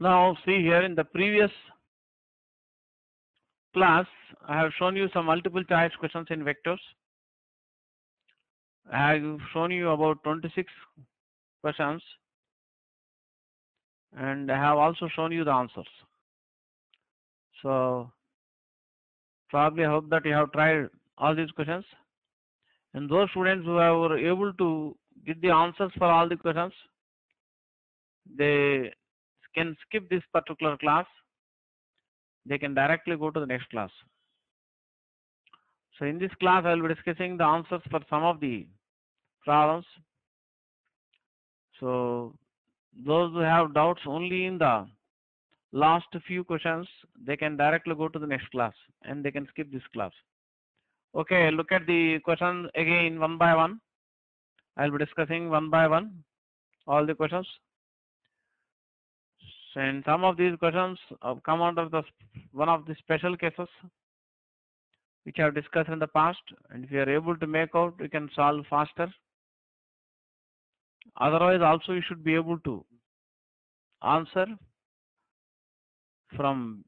Now see here in the previous class, I have shown you some multiple choice questions in vectors. I have shown you about 26 questions and I have also shown you the answers. So probably I hope that you have tried all these questions and those students who were able to get the answers for all the questions, they can skip this particular class. They can directly go to the next class. So in this class, I will be discussing the answers for some of the problems. So those who have doubts only in the last few questions, they can directly go to the next class and they can skip this class. Okay, look at the question again one by one. I'll be discussing one by one all the questions. And some of these questions have come out of the one of the special cases which I have discussed in the past. And if you are able to make out, you can solve faster. Otherwise, also you should be able to answer from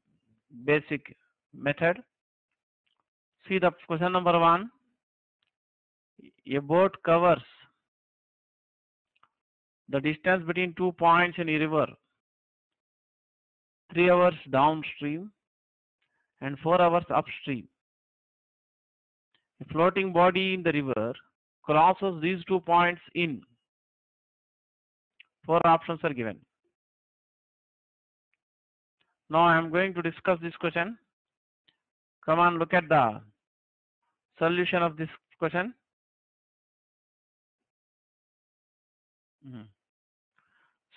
basic method. See the question number one. A boat covers the distance between two points in a river 3 hours downstream and 4 hours upstream. A floating body in the river crosses these two points in. Four options are given. Now I am going to discuss this question. Come on, look at the solution of this question. Mhm.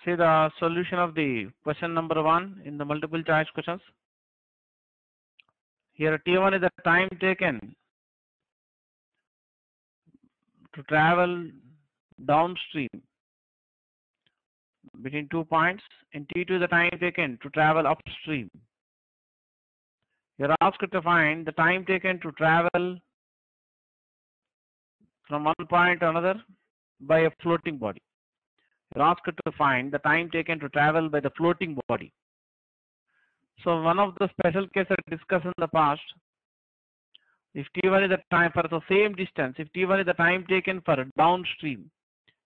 See the solution of the question number one in the multiple choice questions. Here T1 is the time taken to travel downstream between two points and T2 is the time taken to travel upstream. You're asked to find the time taken to travel from one point to another by a floating body. You're asked to find the time taken to travel by the floating body. So one of the special cases discussed in the past, if T1 is the time for the same distance, if T1 is the time taken for downstream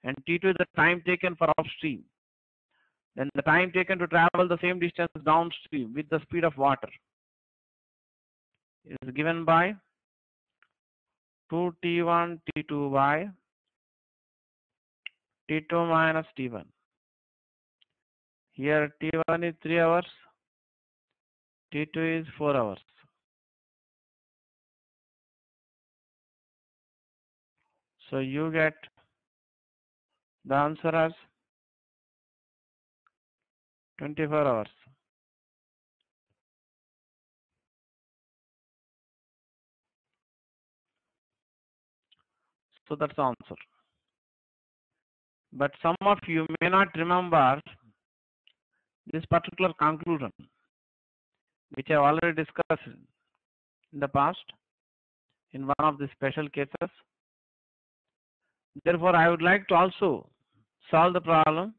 and T2 is the time taken for upstream, then the time taken to travel the same distance downstream with the speed of water is given by 2T1 T2 by T2 minus T1. Here T1 is 3 hours, T2 is 4 hours. So you get the answer as 24 hours. So that's the answer. But some of you may not remember this particular conclusion, which I have already discussed in the past in one of the special cases. Therefore, I would like to also solve the problem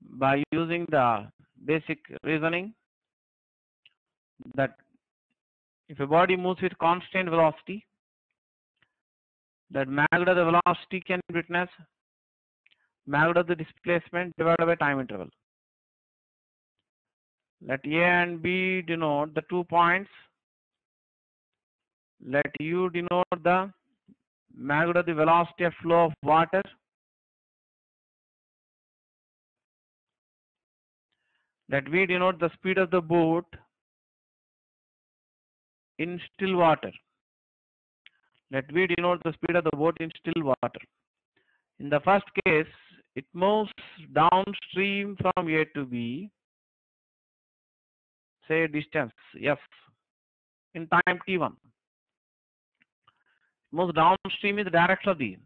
by using the basic reasoning that if a body moves with constant velocity, that the velocity can be as magnitude of the displacement divided by time interval. Let A and B denote the two points. Let U denote the magnitude of the velocity of flow of water. Let V denote the speed of the boat in still water. Let V denote the speed of the boat in still water. In the first case, it moves downstream from A to B, say distance F, in time T1. Moves downstream is the direction of the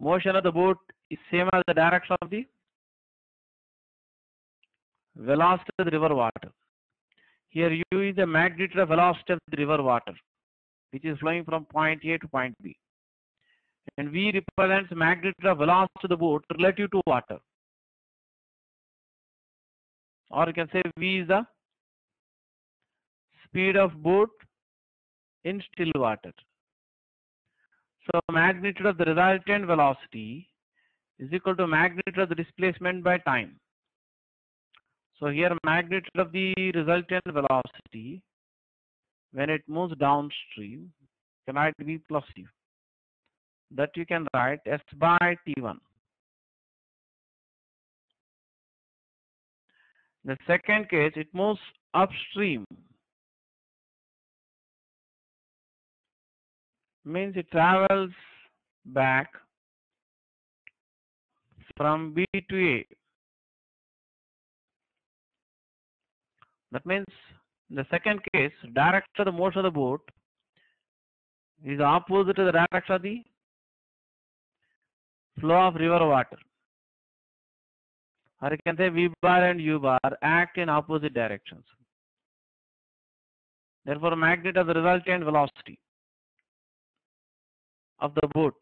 motion of the boat is same as the direction of the velocity of the river water. Here U is the magnitude of velocity of the river water, which is flowing from point A to point B. And V represents magnitude of velocity of the boat relative to water. or you can say v is the speed of boat in still water. So magnitude of the resultant velocity is equal to magnitude of the displacement by time. So here magnitude of the resultant velocity when it moves downstream can write v plus u. That you can write s by t1. The second case it moves upstream means it travels back from B to A. That means the second case, direction of the motion of the boat is opposite to the direction of the flow of river water. Or you can say V bar and U bar act in opposite directions. Therefore, magnitude of the resultant velocity of the boat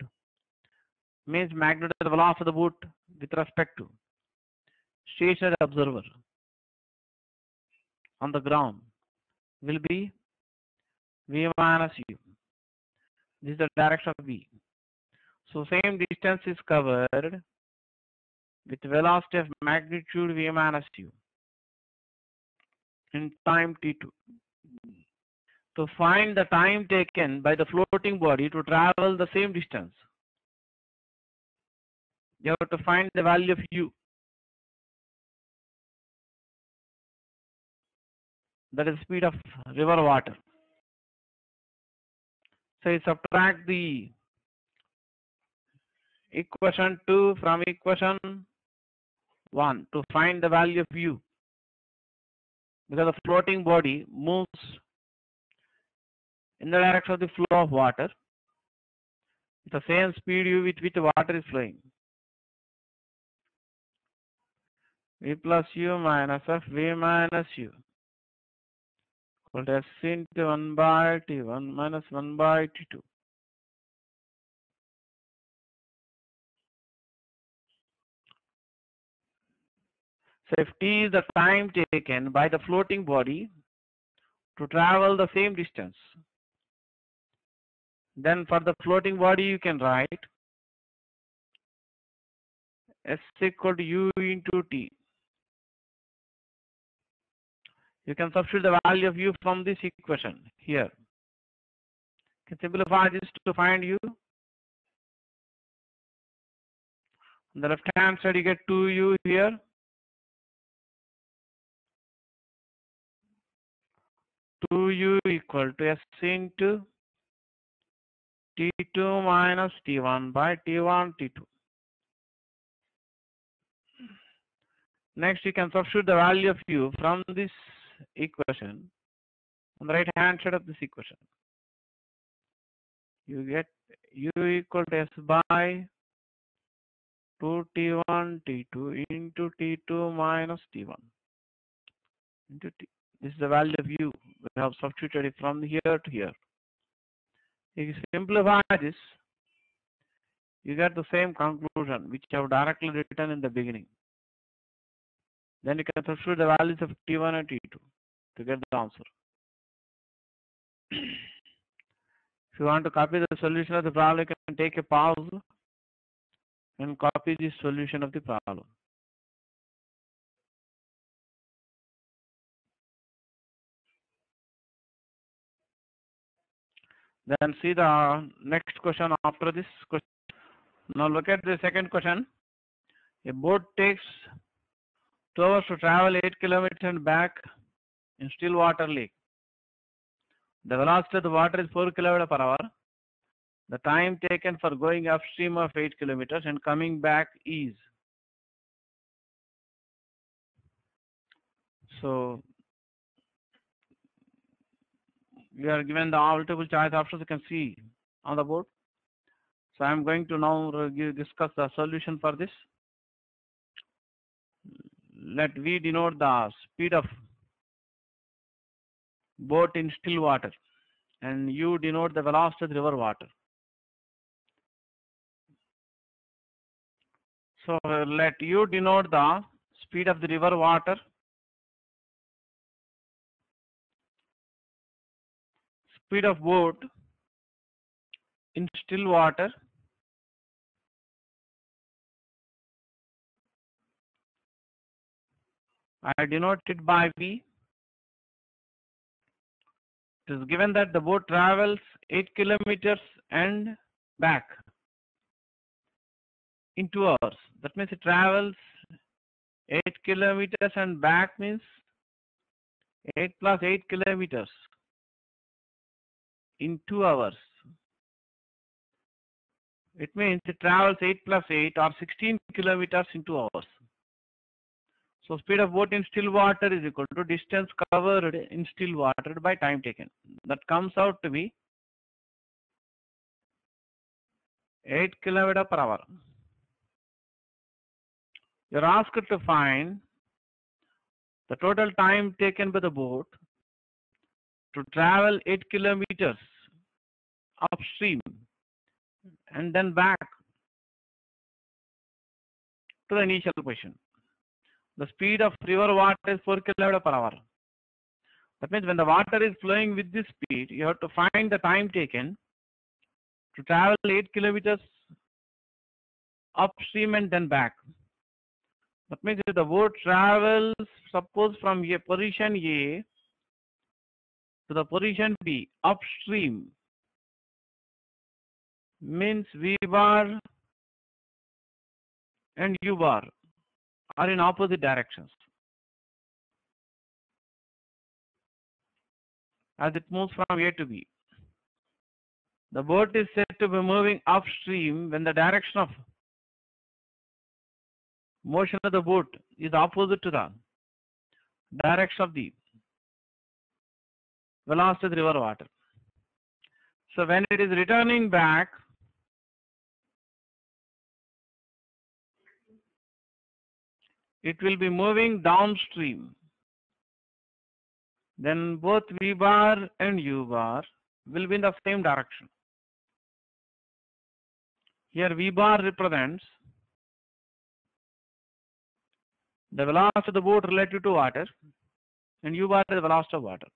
means magnitude of the velocity of the boat with respect to stationary observer on the ground will be v minus u. This is the direction of v. So same distance is covered with velocity of magnitude v minus u in time t2 to find the time taken by the floating body to travel the same distance. You have to find the value of u. That is speed of river water. So you subtract the equation 2 from equation 1 to find the value of u. Because the floating body moves in the direction of the flow of water with the same speed u with which water is flowing. v plus u minus f v minus u equal to s into 1 by t1 minus 1 by t2. So if t is the time taken by the floating body to travel the same distance, then for the floating body you can write s equal to u into t. You can substitute the value of u from this equation here. You can simplify this to find u. On the left hand side you get 2u here. Two u equal to s into T2 minus T1 by T1 T2. Next, you can substitute the value of u from this equation on the right hand side of this equation. You get u equal to s by 2 T1 T2 into T2 minus T1 into T. This is the value of u. We have substituted it from here to here. If you simplify this, you get the same conclusion which I have directly written in the beginning. Then you can substitute the values of T1 and T2 to get the answer. if you want to copy the solution of the problem, you can take a pause and copy the solution of the problem. Then see the next question after this question. Now look at the second question. A boat takes two hours to travel 8 kilometers and back in still water lake. The velocity of the water is 4 km per hour. The time taken for going upstream of 8 kilometers and coming back is. So we are given the multiple choice options you can see on the board. So I am going to now discuss the solution for this. Let V denote the speed of boat in still water and U denote the velocity of the river water. So let U denote the speed of the river water speed of boat in still water I denote it by V. It is given that the boat travels 8 kilometers and back in 2 hours. That means it travels 8 kilometers and back means 8 plus 8 kilometers in 2 hours. It means it travels 8 plus 8 or 16 kilometers in 2 hours. So speed of boat in still water is equal to distance covered in still water by time taken. That comes out to be 8 kilometer per hour. You're asked to find the total time taken by the boat to travel 8 kilometers upstream and then back to the initial position. The speed of river water is 4 km per hour. That means when the water is flowing with this speed, you have to find the time taken to travel 8 kilometers upstream and then back. That means if the boat travels, suppose from a position A to the position B upstream, means V bar and U bar are in opposite directions. As it moves from A to B. The boat is said to be moving upstream when the direction of motion of the boat is opposite to the direction of the velocity of the river water. So when it is returning back, it will be moving downstream. Then both V bar and U bar will be in the same direction. Here V bar represents the velocity of the boat relative to water and U bar is the velocity of water.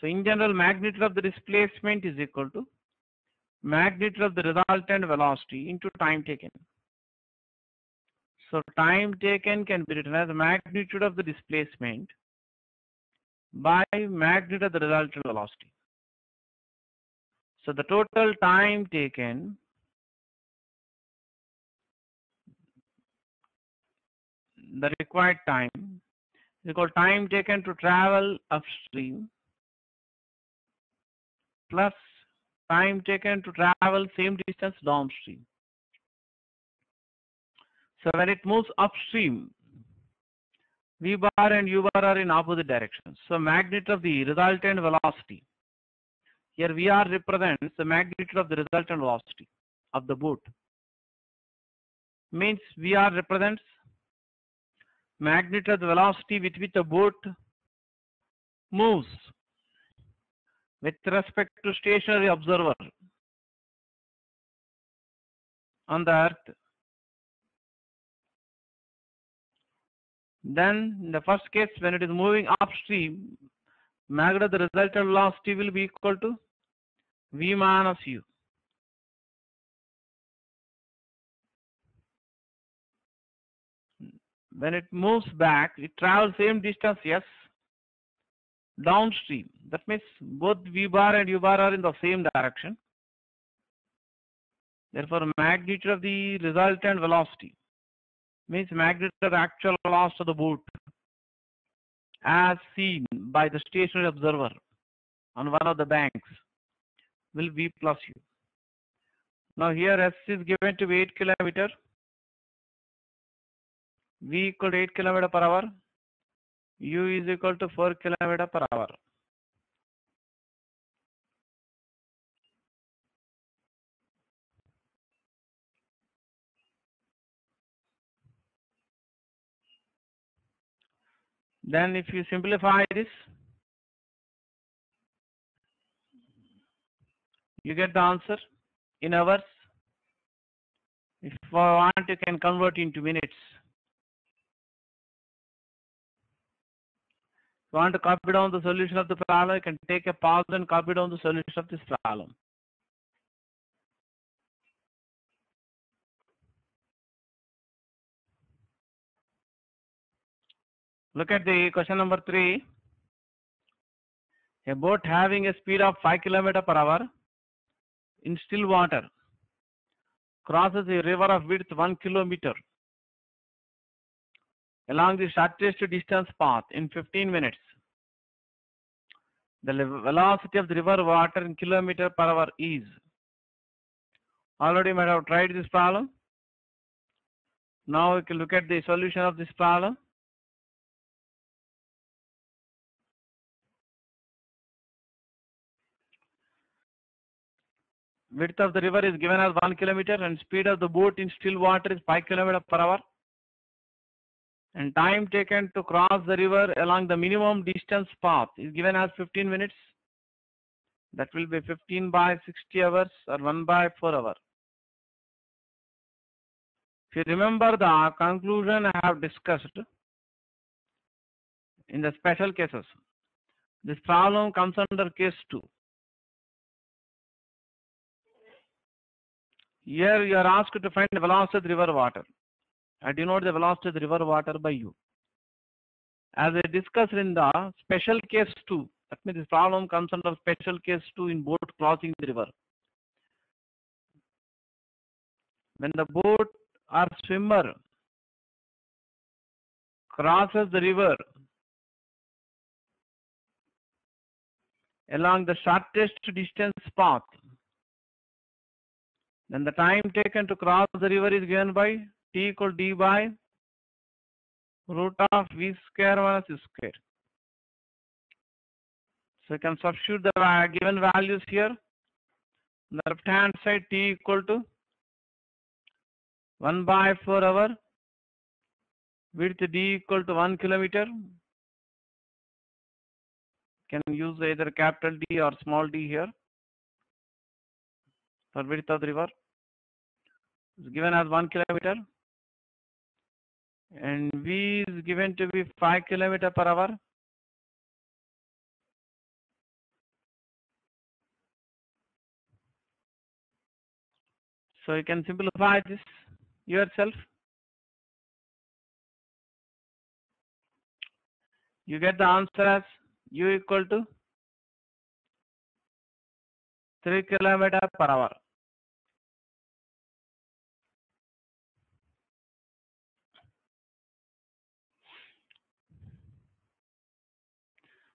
So in general magnitude of the displacement is equal to magnitude of the resultant velocity into time taken. So time taken can be written as magnitude of the displacement by magnitude of the resultant velocity. So the total time taken the required time is equal time taken to travel upstream plus time taken to travel same distance downstream. So when it moves upstream, V bar and U bar are in opposite directions. So magnitude of the resultant velocity. Here VR represents the magnitude of the resultant velocity of the boat. Means VR represents magnitude of the velocity with which the boat moves with respect to stationary observer on the earth. Then in the first case when it is moving upstream, magnitude of the resultant velocity will be equal to V minus U. When it moves back, it travels same distance, yes, downstream. That means both V bar and U bar are in the same direction. Therefore, magnitude of the resultant velocity means magnitude of actual loss of the boat as seen by the stationary observer on one of the banks will be plus U. Now here S is given to be 8 kilometer, V equal to 8 kilometer per hour, U is equal to 4 kilometer per hour. Then if you simplify this, you get the answer in hours. If you want, you can convert into minutes. you want to copy down the solution of the problem, you can take a pause and copy down the solution of this problem. Look at the question number three. A boat having a speed of 5 km per hour in still water crosses a river of width 1 kilometer along the shortest distance path in 15 minutes. The velocity of the river water in kilometer per hour is. Already you might have tried this problem. Now we can look at the solution of this problem. Width of the river is given as 1 kilometer and speed of the boat in still water is 5 kilometer per hour. And time taken to cross the river along the minimum distance path is given as 15 minutes. That will be 15 by 60 hours or 1 by 4 hour. If you remember the conclusion I have discussed in the special cases, this problem comes under case 2. Here you are asked to find the velocity of the river water. I denote the velocity of the river water by u. As I discussed in the special case 2, that means this problem comes under special case 2 in boat crossing the river. When the boat or swimmer crosses the river along the shortest distance path, then the time taken to cross the river is given by t equal d by root of v square minus u square. So you can substitute the given values here. On the left hand side t equal to 1 by 4 hour width d equal to 1 kilometer. Can use either capital D or small d here for width of the river is given as 1 kilometer and V is given to be 5 kilometer per hour. So you can simplify this yourself. You get the answer as U equal to 3 kilometer per hour.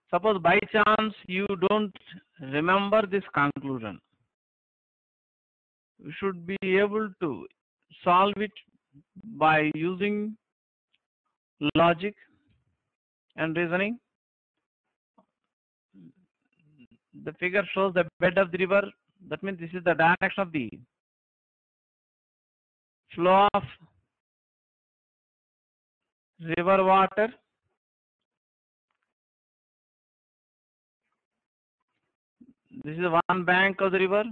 Suppose by chance you don't remember this conclusion. You should be able to solve it by using logic and reasoning. The figure shows the bed of the river. That means this is the direction of the flow of river water. This is one bank of the river.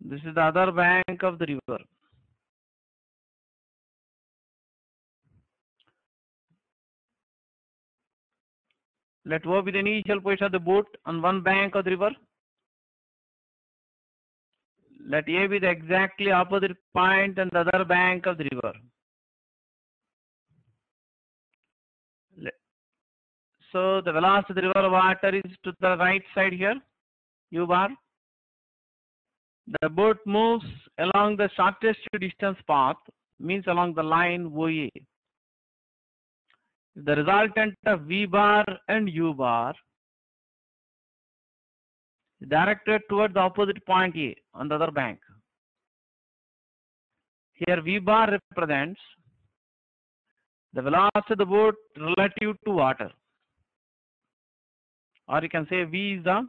This is the other bank of the river. Let O be the initial position of the boat on one bank of the river. Let A be the exactly opposite point on the other bank of the river. So the velocity of the river water is to the right side here, U bar. The boat moves along the shortest distance path, means along the line OA. The resultant of V bar and U bar directed toward the opposite point A on the other bank. Here V bar represents the velocity of the boat relative to water. Or you can say V is the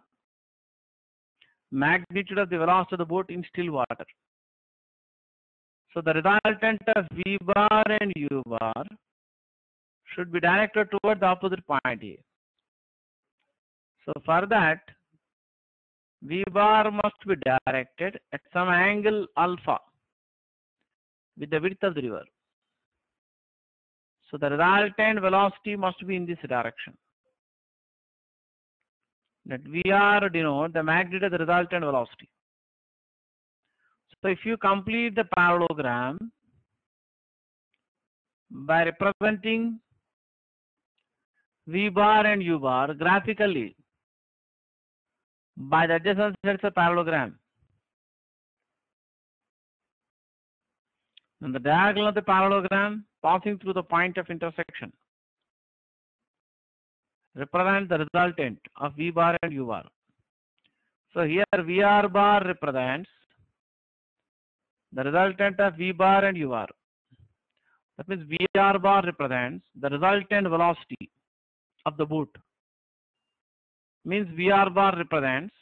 magnitude of the velocity of the boat in still water. So the resultant of V bar and U bar should be directed toward the opposite point A. So for that, V bar must be directed at some angle alpha with the width of the river. So the resultant velocity must be in this direction. That VR denote the magnitude of the resultant velocity. So if you complete the parallelogram by representing V bar and U bar graphically by the adjacent sets of parallelogram. And the diagonal of the parallelogram passing through the point of intersection represent the resultant of V bar and U bar. So here VR bar represents the resultant of V bar and U bar. That means VR bar represents the resultant velocity of the boat. Means VR bar represents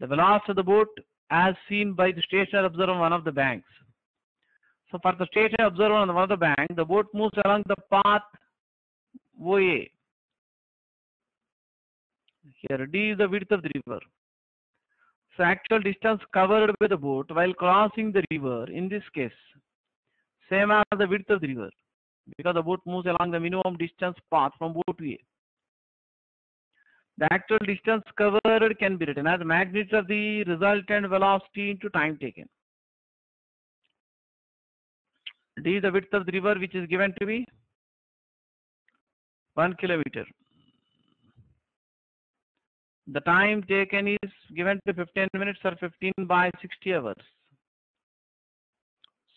the velocity of the boat as seen by the stationary observer on one of the banks. So for the stationary observer on one of the bank, the boat moves along the path OA. Here D is the width of the river. So actual distance covered by the boat while crossing the river in this case same as the width of the river because the boat moves along the minimum distance path from boat to A. The actual distance covered can be written as magnitude of the resultant velocity into time taken. D is the width of the river which is given to be 1 kilometer. The time taken is given to 15 minutes or 15 by 60 hours.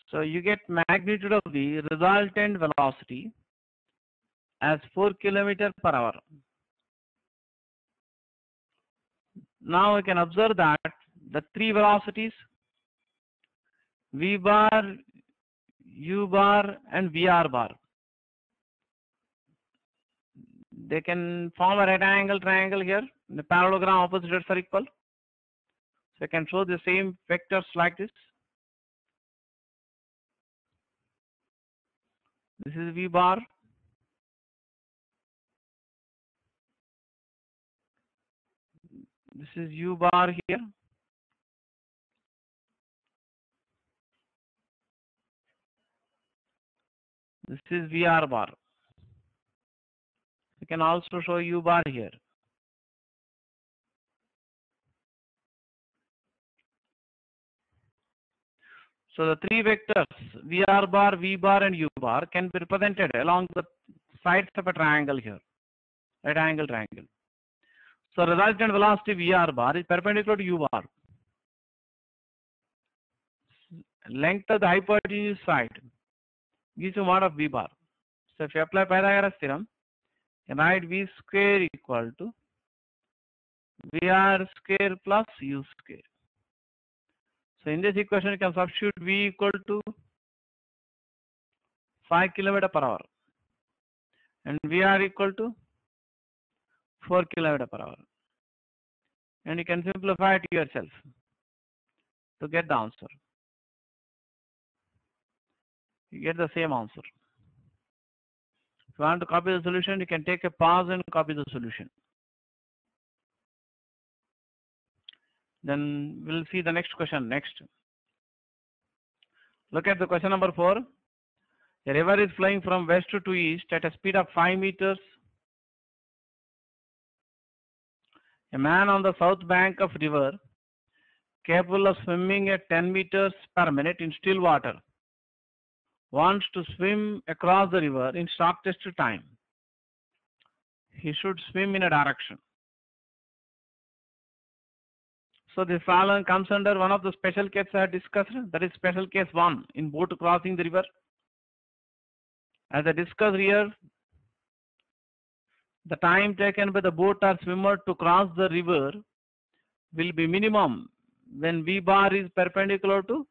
So you get magnitude of the resultant velocity as 4 kilometer per hour. Now we can observe that the three velocities V bar, U bar and VR bar they can form a right angle triangle here. The parallelogram opposites are equal. So I can show the same vectors like this. This is V bar. This is U bar here. This is VR bar. Can also show U bar here. So the three vectors VR bar, V bar and U bar can be represented along the sides of a triangle here, right angle triangle. So resultant velocity VR bar is perpendicular to U bar. Length of the hypotenuse side gives you mod of V bar. So if you apply Pythagoras theorem, write V square equal to VR square plus U square. So in this equation, you can substitute V equal to 5 kilometer per hour and VR equal to 4 kilometer per hour. And you can simplify it yourself to get the answer. You get the same answer. You want to copy the solution, you can take a pause and copy the solution. Then we'll see the next question next. Look at the question number four. A river is flowing from west to east at a speed of 5 meters. A man on the south bank of river capable of swimming at 10 meters per minute in still water wants to swim across the river in shortest time. He should swim in a direction. So this problem comes under one of the special cases I discussed, that is special case 1 in boat crossing the river. As I discussed here, the time taken by the boat or swimmer to cross the river will be minimum when V bar is perpendicular to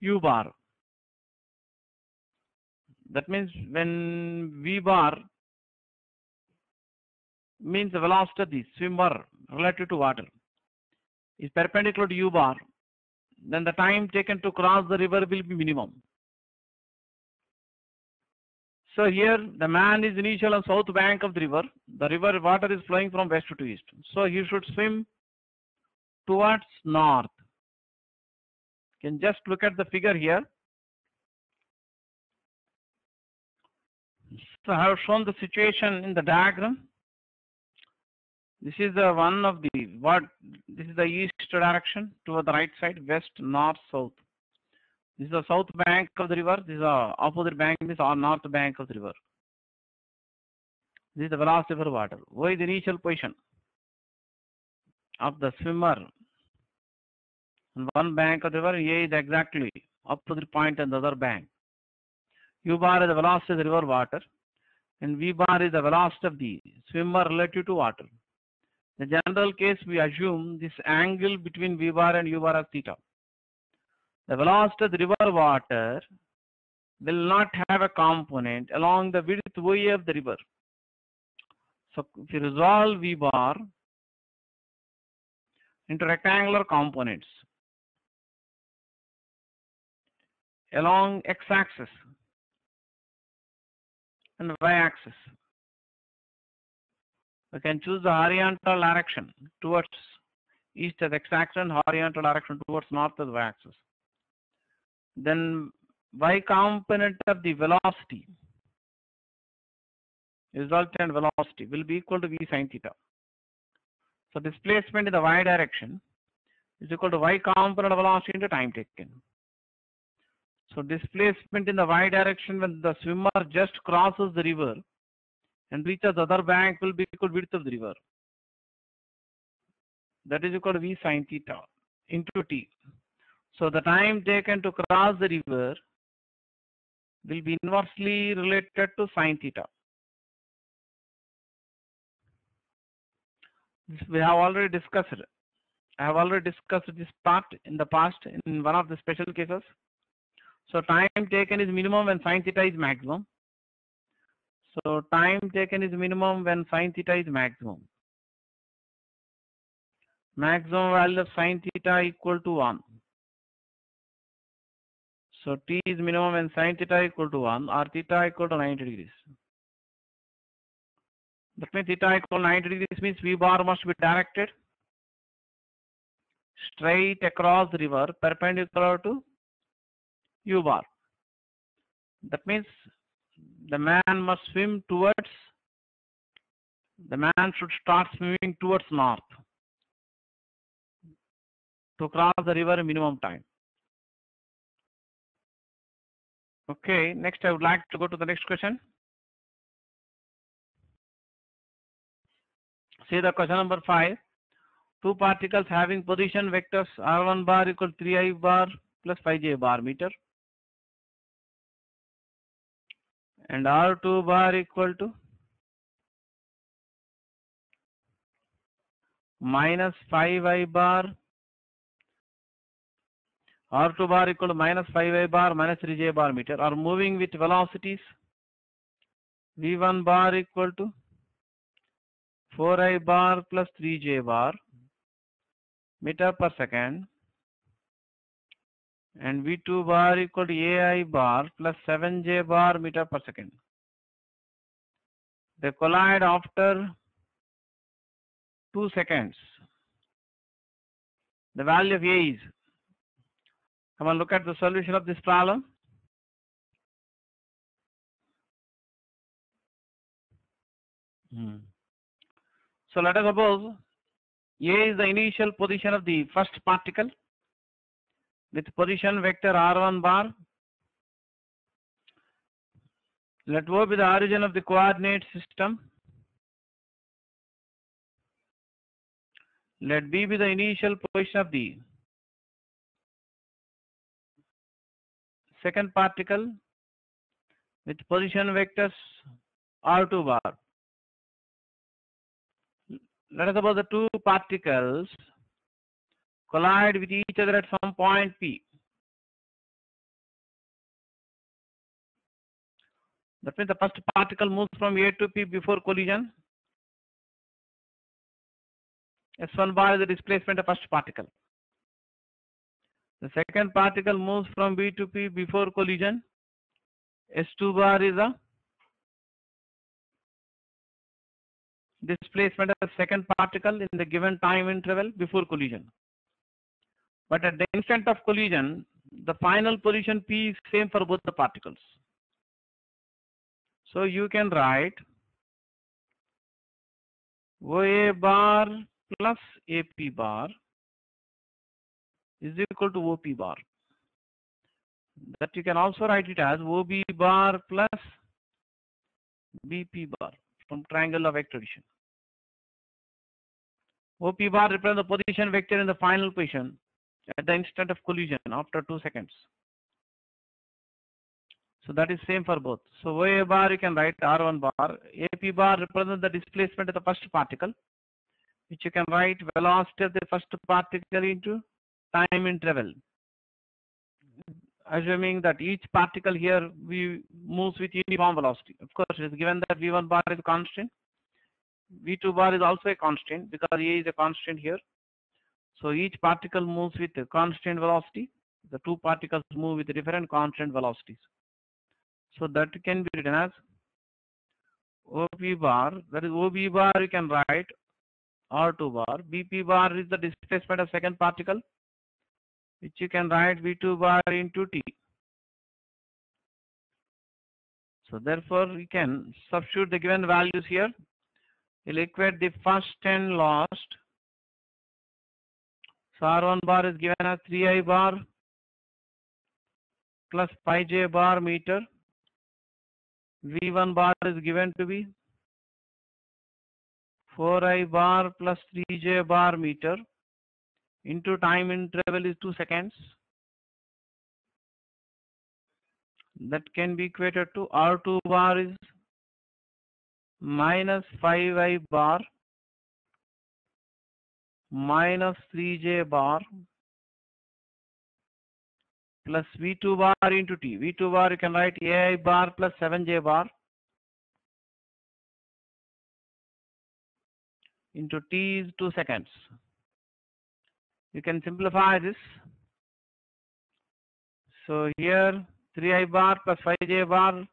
U bar. That means when V bar means the velocity of the swimmer relative to water is perpendicular to U bar, then the time taken to cross the river will be minimum. So here the man is initial on south bank of the river. The river water is flowing from west to east. So he should swim towards north. You can just look at the figure here. So I have shown the situation in the diagram. This is the one of the what this is the east direction toward the right side, west, north, south. This is the south bank of the river. This is the opposite bank, this is north bank of the river. This is the velocity of the water. Why the initial position of the swimmer on one bank of the river, A is exactly opposite point on the other bank. U bar is the velocity of the river water and V bar is the velocity of the swimmer relative to water. In the general case, we assume this angle between V bar and U bar as theta. The velocity of the river water will not have a component along the width y of the river. So if you resolve V bar into rectangular components along x-axis and y-axis. We can choose the horizontal direction towards east as x-axis and horizontal direction towards north as y-axis. Then y component of the velocity, resultant velocity will be equal to v sine theta. So displacement in the y direction is equal to y component of velocity into time taken. So displacement in the y direction when the swimmer just crosses the river and reaches the other bank will be equal width of the river. That is equal to v sine theta into t. So the time taken to cross the river will be inversely related to sine theta. This we have already discussed. I have already discussed this part in the past in one of the special cases. So time taken is minimum when sine theta is maximum. So time taken is minimum when sine theta is maximum. Maximum value of sine theta equal to 1. So t is minimum when sine theta equal to 1 or theta equal to 90 degrees. That means theta equal 90 degrees means V bar must be directed straight across the river perpendicular to U bar. That means the man must swim towards, the man should start swimming towards north to cross the river minimum time. Okay, next I would like to go to the next question. See the question number 5. Two particles having position vectors r1 bar equal to 3i bar plus 5j bar meter and r2 bar equal to minus 5i bar. R2 bar equal to minus 5i bar minus 3j bar meter. Are moving with velocities. V1 bar equal to 4i bar plus 3j bar meter per second and V2 bar equal to AI bar plus 7J bar meter per second. They collide after 2 seconds. The value of A is. Come on, look at the solution of this problem. Hmm. So let us suppose A is the initial position of the first particle with position vector r1 bar. Let O be the origin of the coordinate system. Let B be the initial position of the second particle with position vectors r2 bar. Let us suppose the two particles collide with each other at some point P. That means the first particle moves from A to P before collision. S1 bar is the displacement of first particle. The second particle moves from B to P before collision. S2 bar is the displacement of the second particle in the given time interval before collision. But at the instant of collision, the final position P is same for both the particles. So you can write OA bar plus AP bar is equal to OP bar. That you can also write it as OB bar plus BP bar from triangle of vector addition. OP bar represents the position vector in the final position at the instant of collision after 2 seconds. So that is same for both. So OA bar you can write R1 bar. AP bar represents the displacement of the first particle, which you can write velocity of the first particle into time interval. Assuming that each particle here we moves with uniform velocity. Of course, it is given that V1 bar is constant. V2 bar is also a constant because A is a constant here. So each particle moves with a constant velocity. The two particles move with different constant velocities. So that can be written as OP bar, that is OB bar you can write R2 bar, BP bar is the displacement of second particle, which you can write V2 bar into T. So therefore you can substitute the given values here, you'll equate the first and last. So R1 bar is given as 3i bar plus pi j bar meter V1 bar is given to be 4i bar plus 3j bar meter into time interval is 2 seconds. That can be equated to R2 bar is minus 5i bar minus 3j bar plus V2 bar into T. V2 bar you can write AI bar plus 7J bar into T is 2 seconds. You can simplify this. So here 3I bar plus 5J bar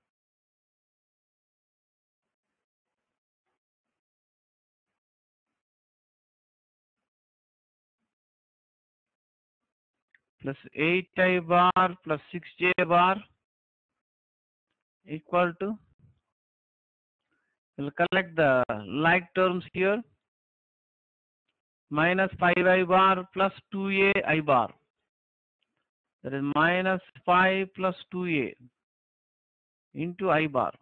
plus 8i bar plus 6j bar equal to we'll collect the like terms here. Minus 5i bar plus 2a i bar. That is minus 5 plus 2a into i bar.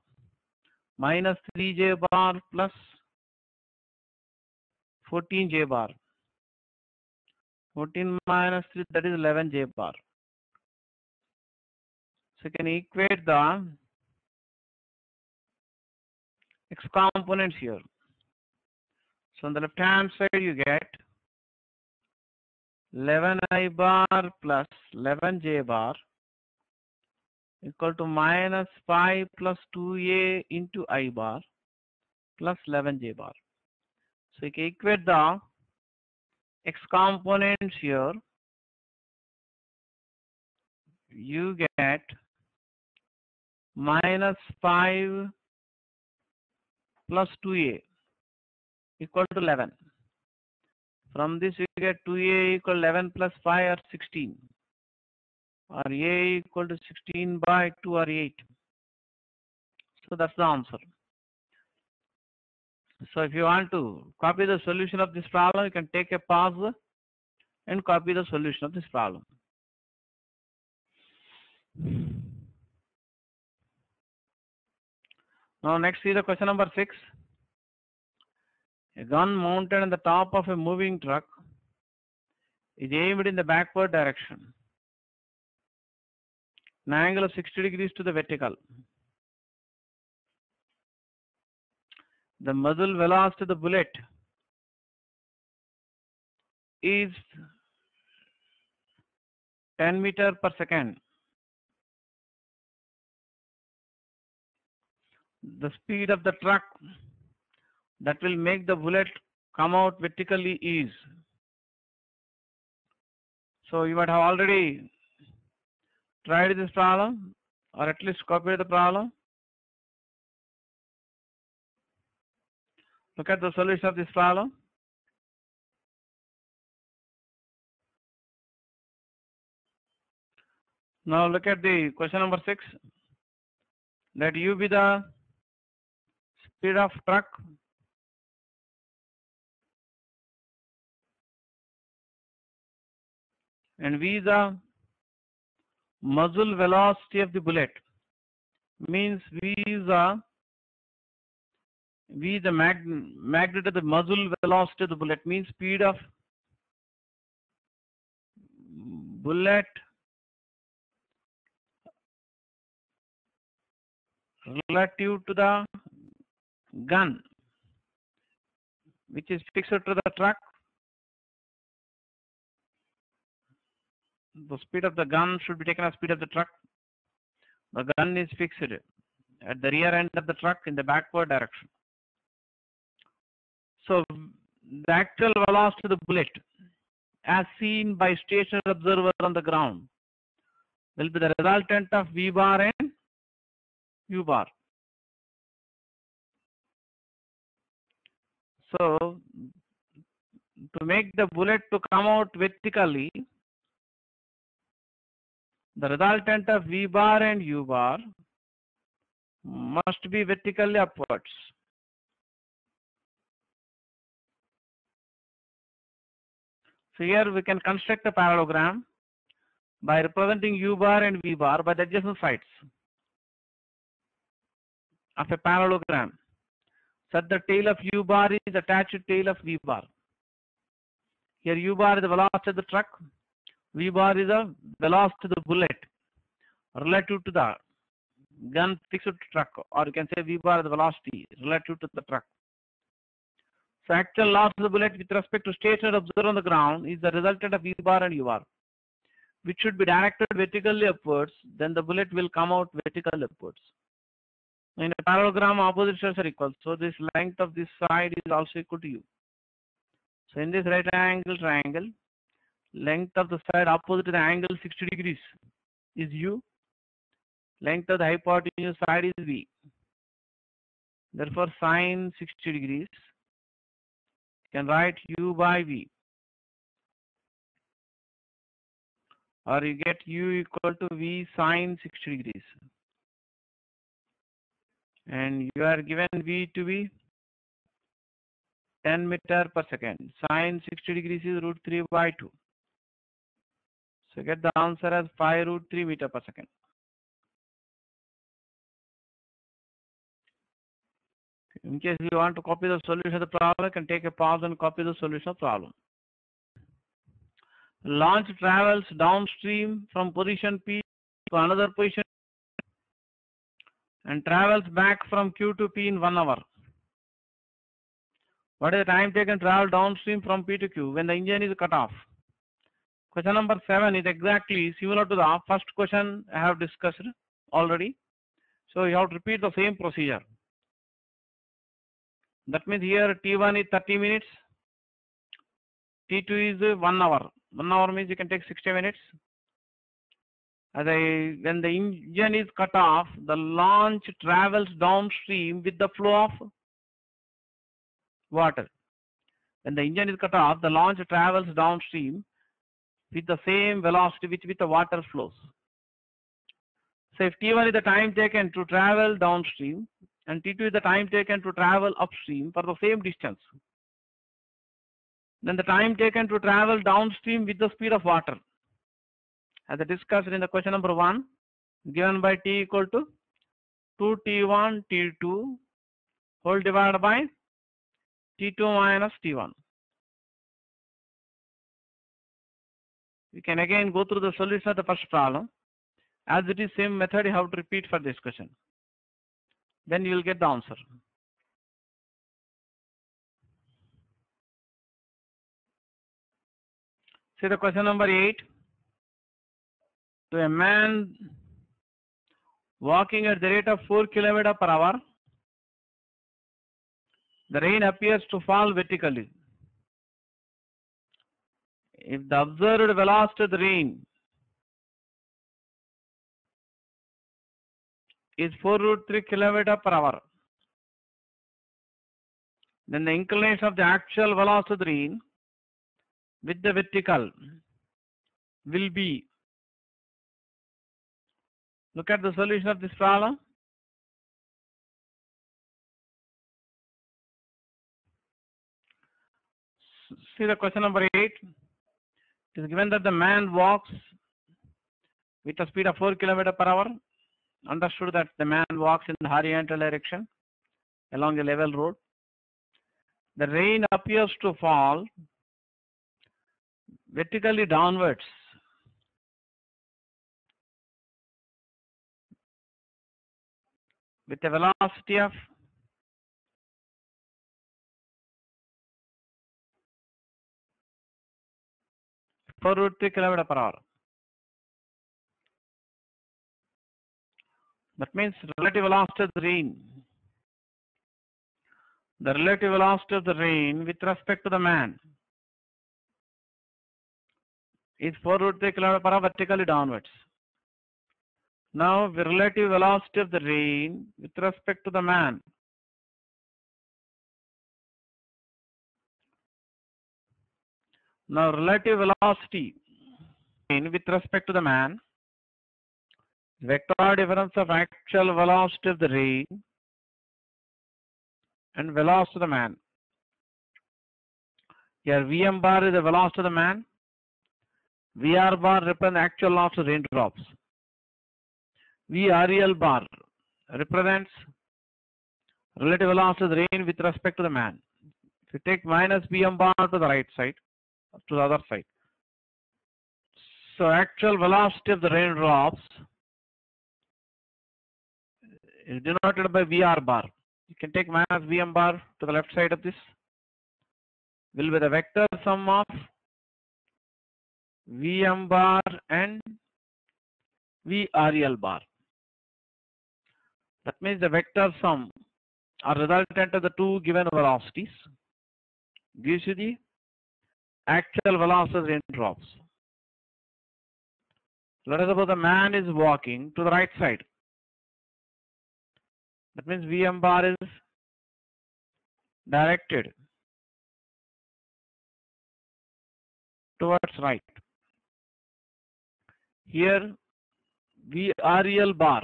Minus 3j bar plus 14j bar 14 minus 3 that is 11 j bar. So you can equate the x components here. So on the left hand side you get 11 i bar plus 11 j bar equal to minus 5 plus 2a into i bar plus 11 j bar. So you can equate the x components here, you get minus 5 plus 2a equal to 11. From this you get 2a equal 11 plus 5 or 16 or a equal to 16 by 2 or 8. So that's the answer. So if you want to copy the solution of this problem, you can take a pause and copy the solution of this problem. Now next is the question number 6. A gun mounted on the top of a moving truck is aimed in the backward direction. An angle of 60 degrees to the vertical. The muzzle velocity of the bullet is 10 meter per second. The speed of the truck that will make the bullet come out vertically is. So you might have already tried this problem or at least copied the problem. Look at the solution of this problem. Now look at the question number 6. Let u be the speed of truck and v the muzzle velocity of the bullet means v is the v the mag magnet of the muzzle velocity of the bullet means speed of bullet relative to the gun which is fixed to the truck. The speed of the gun should be taken as speed of the truck. The gun is fixed at the rear end of the truck in the backward direction so the actual velocity of the bullet as seen by stationary observer on the ground will be the resultant of v bar and u bar. So to make the bullet to come out vertically the resultant of v bar and u bar must be vertically upwards So here we can construct a parallelogram by representing u bar and v bar by the adjacent sides of a parallelogram. Such the tail of u bar is attached to tail of v bar. Here u bar is the velocity of the truck, v bar is the velocity of the bullet relative to the gun fixed to truck or you can say v bar is the velocity relative to the truck. Actual loss of the bullet with respect to stationary observer on the ground is the resultant of V bar and U bar, which should be directed vertically upwards, then the bullet will come out vertically upwards. In a parallelogram, opposite sides are equal, so this length of this side is also equal to U. So in this right angle triangle, length of the side opposite to the angle 60 degrees is U, length of the hypotenuse side is V. Therefore, sine 60 degrees can write u by v. Or you get u equal to v sine 60 degrees. And you are given v to be 10 meter per second. Sine 60 degrees is root 3 by 2 so get the answer as 5 root 3 meter per second In case you want to copy the solution of the problem, you can take a pause and copy the solution of problem. Launch travels downstream from position P to another position and travels back from Q to P in one hour. What is the time taken to travel downstream from P to Q when the engine is cut off? Question number 7 is exactly similar to the first question I have discussed already. So you have to repeat the same procedure. That means here T1 is 30 minutes, T2 is 1 hour. 1 hour means you can take 60 minutes. As I, when the engine is cut off, the launch travels downstream with the flow of water. When the engine is cut off, the launch travels downstream with the same velocity with which with the water flows. So if T1 is the time taken to travel downstream, and T2 is the time taken to travel upstream for the same distance. Then the time taken to travel downstream with the speed of water. As I discussed in the question number 1, given by T equal to 2T1 T2 whole divided by T2 minus T1. We can again go through the solution of the first problem. As it is same method, you have to repeat for this question then you will get the answer. See the question number 8. To a man walking at the rate of 4 km per hour, the rain appears to fall vertically. If the observed velocity of the rain is 4 root 3 kilometer per hour. Then the inclination of the actual velocity with the vertical will be look at the solution of this problem. See the question number 8 it is given that the man walks with a speed of 4 kilometer per hour. Understood that the man walks in the horizontal direction along a level road. The rain appears to fall vertically downwards. With a velocity of four root three kilometer per hour. That means relative velocity of the rain. The relative velocity of the rain with respect to the man is 4 root 3 km per hour vertically downwards. Now the relative velocity of the rain with respect to the man Now relative velocity with respect to the man, vector difference of actual velocity of the rain and velocity of the man. Here Vm bar is the velocity of the man, Vr bar represents actual loss of raindrops. VREL bar represents relative velocity of the rain with respect to the man. If you take minus Vm bar to the right side, to the other side. So actual velocity of the raindrops is denoted by VR bar. You can take minus Vm bar to the left side of this. Will be the vector sum of Vm bar and VREL bar. That means the vector sum are resultant of the two given velocities gives you the actual velocity of raindrops. Let us suppose the man is walking to the right side. That means Vm bar is directed towards right. Here VREL bar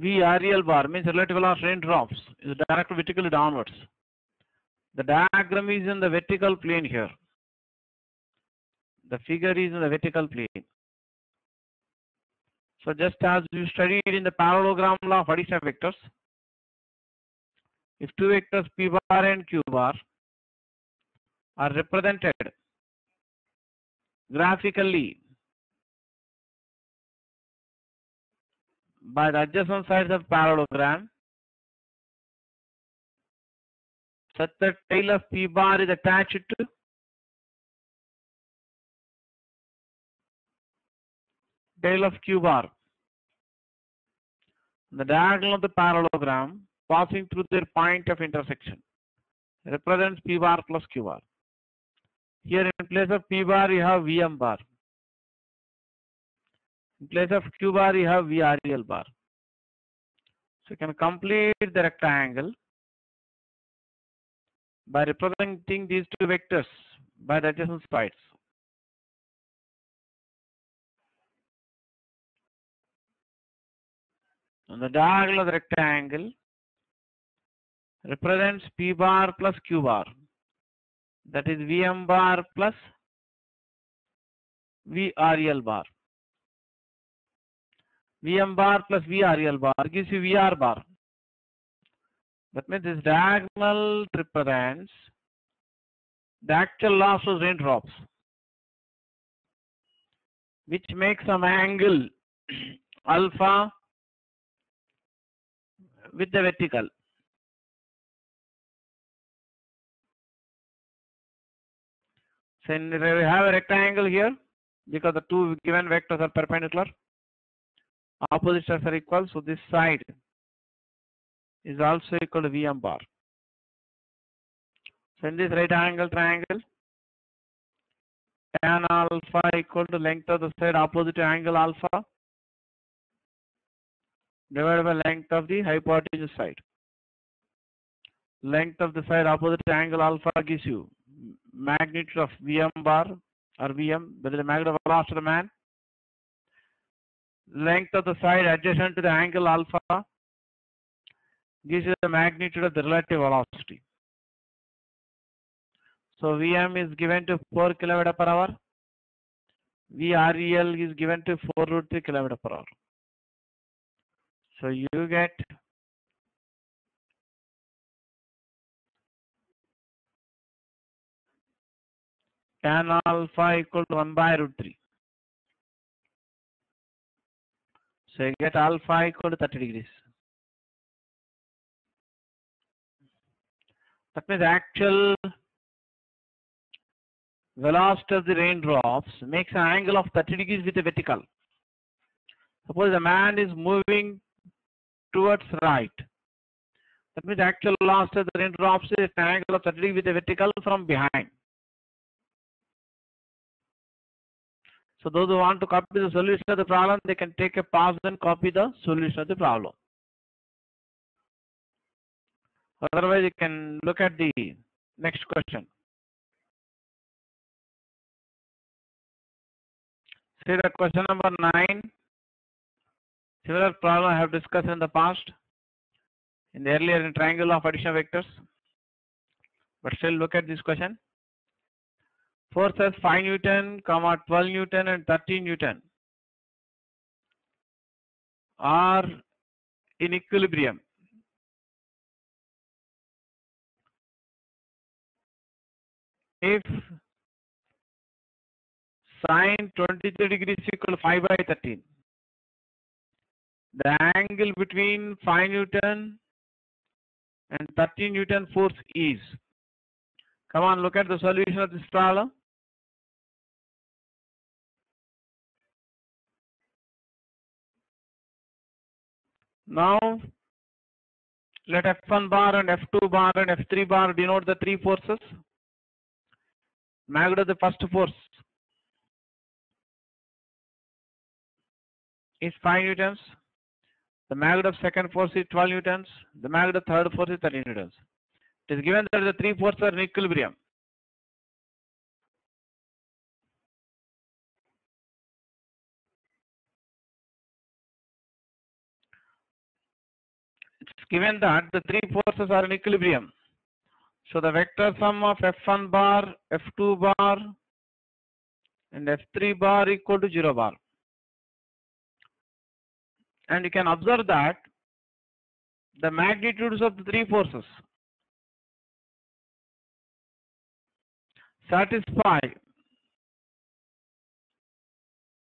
VREL bar means relative velocity raindrops is directed vertically downwards. The diagram is in the vertical plane here. The figure is in the vertical plane. So just as you studied in the parallelogram law of addition vectors, if two vectors p bar and q bar are represented graphically by the adjacent sides of parallelogram such that tail of p bar is attached to tail of q bar. The diagonal of the parallelogram passing through their point of intersection represents p bar plus q bar. Here in place of p bar you have vm bar. In place of q bar you have vrel bar. So you can complete the rectangle by representing these two vectors by the adjacent sides. And the diagonal of the rectangle represents p bar plus q bar. That is vm bar plus vrel bar. vm bar plus vrel bar gives you vr bar. That means this diagonal represents the actual loss of raindrops, which makes some angle alpha with the vertical. So we have a rectangle here because the two given vectors are perpendicular. Opposite sides are equal, so this side is also equal to Vm bar. So in this right angle triangle, tan alpha equal to length of the side opposite to angle alpha divided by length of the hypotenuse side. Length of the side opposite angle alpha gives you magnitude of Vm bar or Vm, that is the magnitude of velocity of the man. Length of the side adjacent to the angle alpha gives you the magnitude of the relative velocity. So Vm is given to 4 km per hour. VREL is given to 4 root 3 km per hour. So you get tan alpha equal to 1 by root 3. So you get alpha equal to 30 degrees. That means actual velocity of the raindrops makes an angle of 30 degrees with a vertical. Suppose the man is moving towards right. That means actual velocity of the raindrops is an angle of 30 degrees with a vertical from behind. So those who want to copy the solution of the problem, they can take a pause and copy the solution of the problem. Otherwise, you can look at the next question. See the question number 9. Similar problem I have discussed in the past, in the earlier in triangle of addition vectors. But still look at this question. Forces 5 Newton, comma 12 Newton and 13 Newton are in equilibrium. If sine 23 degrees equal to 5 by 13, the angle between 5 Newton and 13 Newton force is. Come on, look at the solution of this problem. Now, let F1 bar and F2 bar and F3 bar denote the three forces. Magnitude of the first force is 5 newtons. The magnitude of second force is 12 newtons. The magnitude of third force is 13 newtons. It is given that the three forces are in equilibrium. It's given that the three forces are in equilibrium. So the vector sum of F1 bar, F2 bar, and F3 bar equal to 0 bar. And you can observe that the magnitudes of the three forces satisfy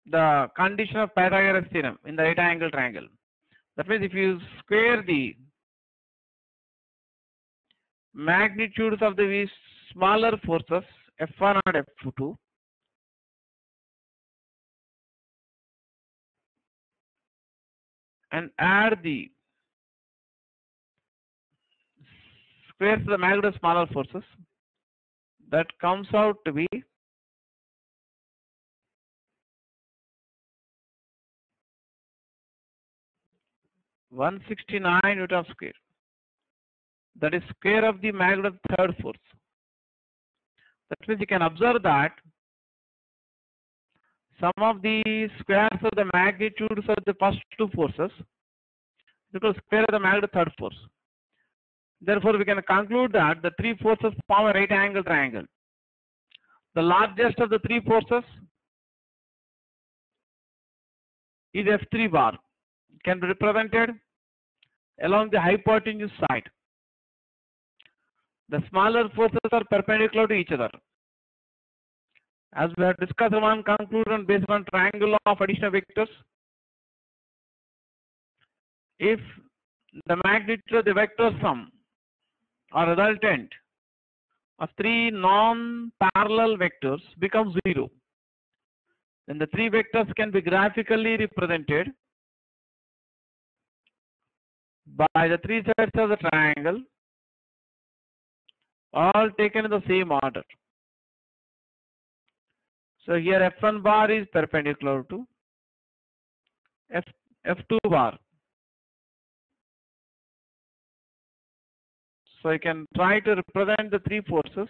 the condition of Pythagoras theorem in the right angle triangle. That means if you square the magnitudes of the smaller forces F1 and F2 and add the squares of the magnitude of smaller forces that comes out to be one sixty nine Newton square. That is square of the magnitude of third force. That means you can observe that sum of the squares of the magnitudes of the first two forces equal square of the magnitude of third force. Therefore, we can conclude that the three forces form a right angle triangle. The largest of the three forces is F3 bar. It can be represented along the hypotenuse side. The smaller forces are perpendicular to each other. As we have discussed, one conclusion based on triangle of additional vectors. If the magnitude of the vector sum or resultant of three non-parallel vectors becomes zero, then the three vectors can be graphically represented by the three sides of the triangle all taken in the same order. So here F1 bar is perpendicular to F, F2 bar. So I can try to represent the three forces.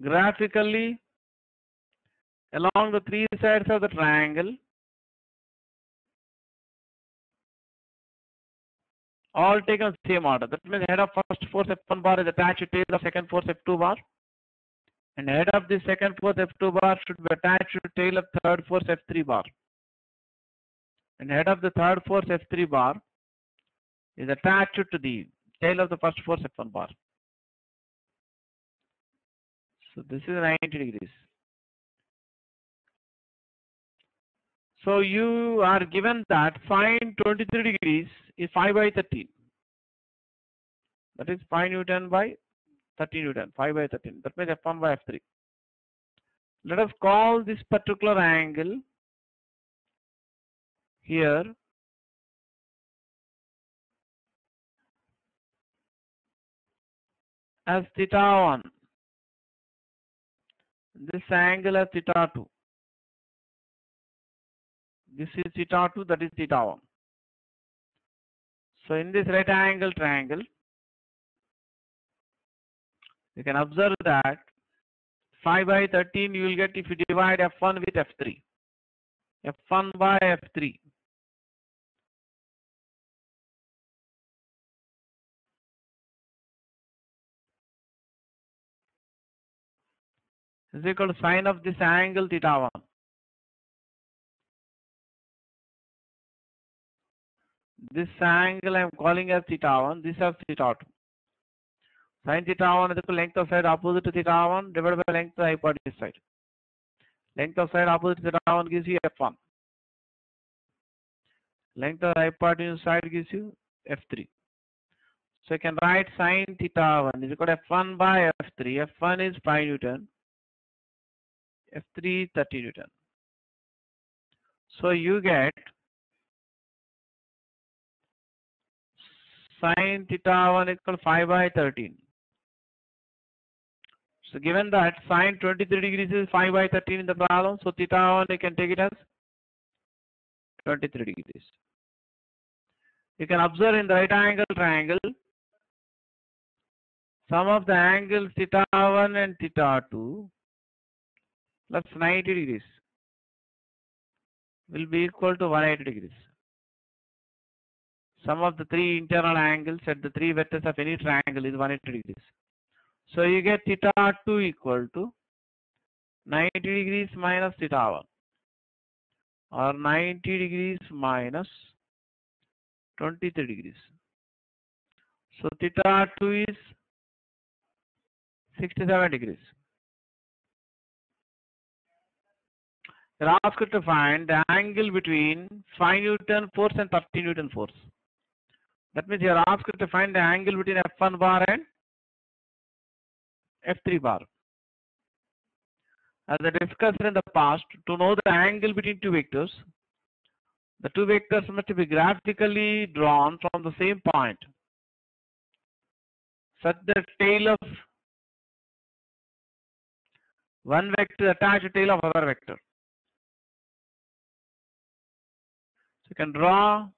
Graphically along the three sides of the triangle all taken same order. That means head of first force F1 bar is attached to tail of second force F2 bar. And head of the second force F2 bar should be attached to tail of third force F3 bar. And head of the third force F3 bar is attached to the tail of the first force F1 bar. So this is 90 degrees. So you are given that sine 23 degrees is 5 by 13. That is 5 Newton by 13 Newton, 5 by 13. That means F1 by F3. Let us call this particular angle here as theta 1. This angle as theta 2. This is theta 2, that is theta 1. So in this right angle triangle, you can observe that 5 by 13 you will get if you divide f1 with f3. f1 by f3. is equal to sine of this angle theta 1. This angle I am calling as theta 1, this is theta 2. Sin theta 1 is equal to length of side opposite to theta 1 divided by length of hypotenuse side. Length of side opposite to theta 1 gives you f1. Length of hypotenuse side gives you f3. So you can write sin theta 1 is equal to f1 by f3. f1 is 5 Newton. f3 is 30 Newton. So you get sin theta 1 is equal 5 by 13. So given that sine 23 degrees is 5 by 13 in the problem, so theta 1 you can take it as 23 degrees. You can observe in the right angle triangle, sum of the angles theta 1 and theta 2 plus 90 degrees will be equal to 180 degrees. Sum of the three internal angles at the three vectors of any triangle is 180 degrees. So you get theta 2 equal to 90 degrees minus theta 1 or 90 degrees minus 23 degrees. So theta 2 is 67 degrees. You're asked to find the angle between 5 Newton force and 30 Newton force. That means you're asked to find the angle between F1 bar and F3 bar. As I discussed in the past, to know the angle between two vectors, the two vectors must be graphically drawn from the same point such that tail of one vector attached to tail of other vector. So you can draw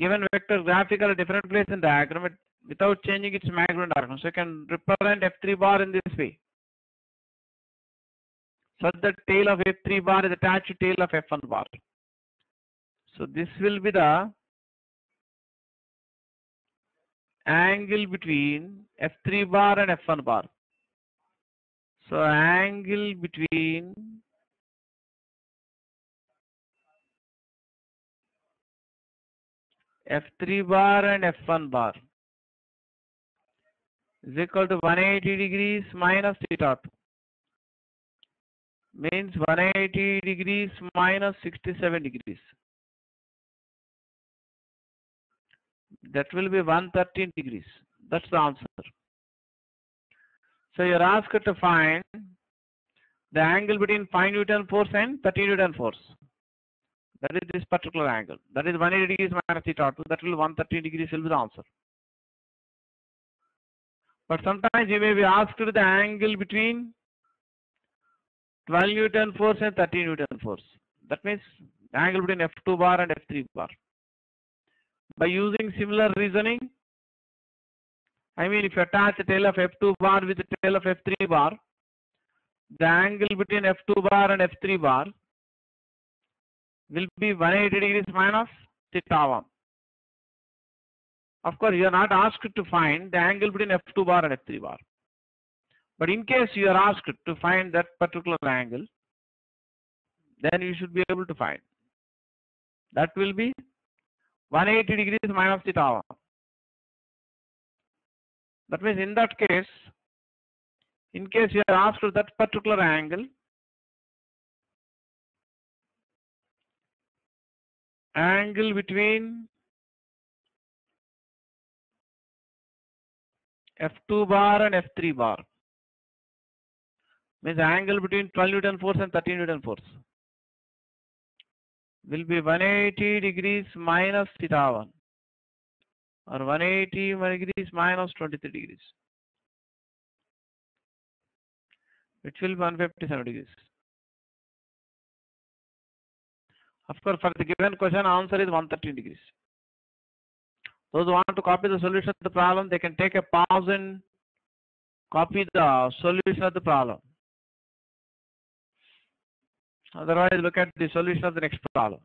given vector graphically different place in diagram it- without changing its magnitude diagram. So you can represent F3 bar in this way. Such that tail of F3 bar is attached to tail of F1 bar. So this will be the angle between F3 bar and F1 bar. So angle between F3 bar and F1 bar is equal to 180 degrees minus theta 2 means 180 degrees minus 67 degrees. That will be 113 degrees. That's the answer. So you're asked to find the angle between 5 Newton force and 30 Newton force. That is this particular angle. That is 180 degrees minus theta 2. That will 130 degrees will be the answer. But sometimes you may be asked to the angle between 12 Newton force and 30 Newton force. That means the angle between F2 bar and F3 bar. By using similar reasoning, I mean if you attach the tail of F2 bar with the tail of F3 bar, the angle between F2 bar and F3 bar will be 180 degrees minus theta 1. Of course, you are not asked to find the angle between F2 bar and F3 bar. But in case you are asked to find that particular angle, then you should be able to find. That will be 180 degrees minus theta 1. That means in that case, in case you are asked for that particular angle, angle between F2 bar and F3 bar. Means angle between 12 Newton force and 13 Newton force. Will be 180 degrees minus theta 1 or 180 degrees minus 23 degrees. Which will be 157 degrees. Of course, for the given question, answer is 113 degrees. Those who want to copy the solution of the problem, they can take a pause and copy the solution of the problem. Otherwise, look at the solution of the next problem.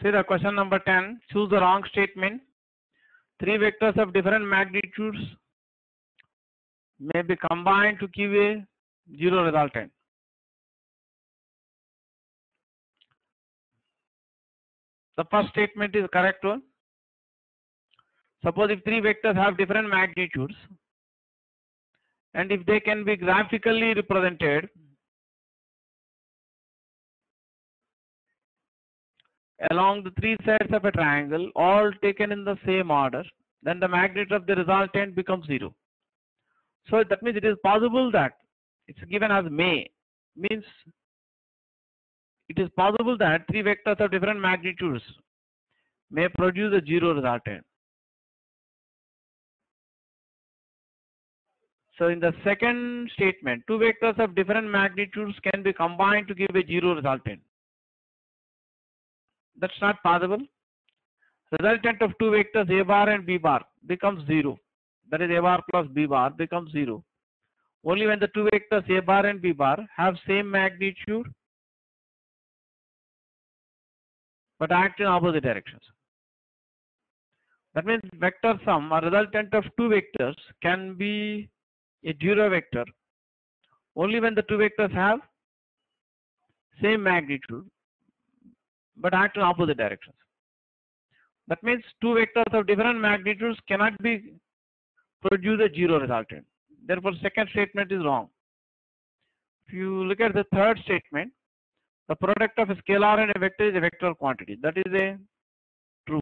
See the question number 10. Choose the wrong statement. Three vectors of different magnitudes may be combined to give a zero resultant. The first statement is correct one. Suppose if three vectors have different magnitudes and if they can be graphically represented along the three sides of a triangle all taken in the same order then the magnitude of the resultant becomes zero. So that means it is possible that it's given as may means it is possible that three vectors of different magnitudes may produce a zero resultant. So in the second statement, two vectors of different magnitudes can be combined to give a zero resultant. That's not possible. Resultant of two vectors A bar and B bar becomes zero. That is A bar plus B bar becomes zero. Only when the two vectors A bar and B bar have same magnitude but act in opposite directions. That means vector sum or resultant of two vectors can be a zero vector only when the two vectors have same magnitude but act in opposite directions. That means two vectors of different magnitudes cannot be produce a zero resultant. Therefore, second statement is wrong. If you look at the third statement, the product of a scalar and a vector is a vector quantity. That is a true.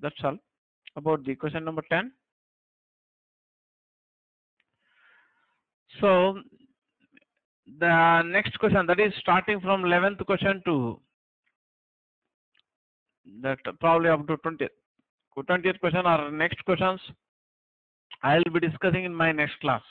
That's all about the question number 10. So the next question that is starting from 11th question to that probably up to 20th 20th question or next questions I will be discussing in my next class.